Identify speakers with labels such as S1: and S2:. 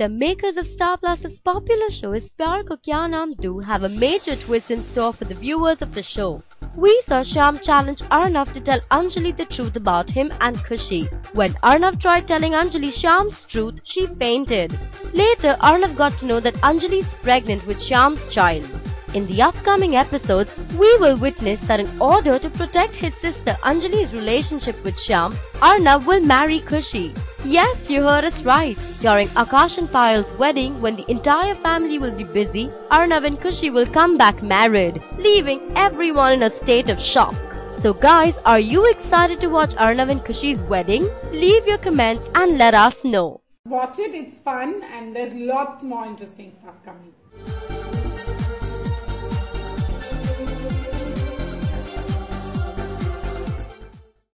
S1: The makers of Star Plus's popular show Iss Pyaar Ko Kya Naam Doon have a major twist in store for the viewers of the show. We saw Shyam challenge Arnav to tell Anjali the truth about him and Khushi. When Arnav tried telling Anjali Shyam's truth, she fainted. Later, Arnav got to know that Anjali is pregnant with Shyam's child. In the upcoming episodes, we will witness that in order to protect his sister Anjali's relationship with Shyam, Arnav will marry Khushi. Yes, you heard us right. During Akash and Payal's wedding, when the entire family will be busy, Arnav and Khushi will come back married, leaving everyone in a state of shock. So guys, are you excited to watch Arnav and Khushi's wedding? Leave your comments and let us know.
S2: Watch it, it's fun, and there's lots more interesting stuff coming.